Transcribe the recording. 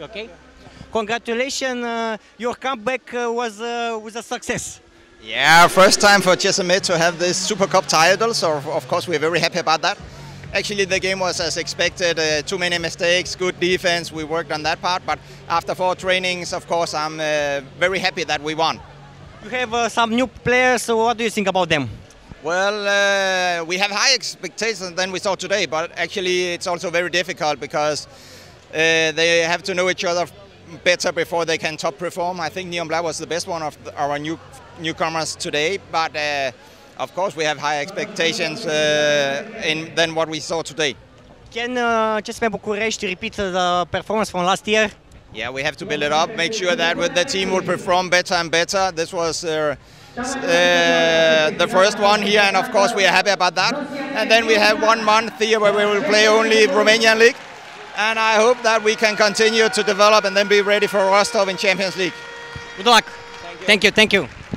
Okay? Congratulations, uh, your comeback uh, was uh, was a success. Yeah, first time for Chesamet to have this Super Cup title, so of course we're very happy about that. Actually, the game was as expected. Uh, too many mistakes, good defense. We worked on that part, but after four trainings, of course, I'm uh, very happy that we won. You have uh, some new players. So what do you think about them? Well, uh, we have high expectations than we saw today, but actually it's also very difficult because uh, they have to know each other better before they can top perform. I think Niombla was the best one of the, our new newcomers today, but uh, of course we have high expectations uh, in, than what we saw today. Can just uh, CSM București repeat the performance from last year? Yeah, we have to build it up, make sure that the team will perform better and better. This was uh, uh, the first one here, and of course we are happy about that. And then we have one month here where we will play only Romanian League, and I hope that we can continue to develop and then be ready for Rostov in Champions League. Good luck. Thank you. Thank you.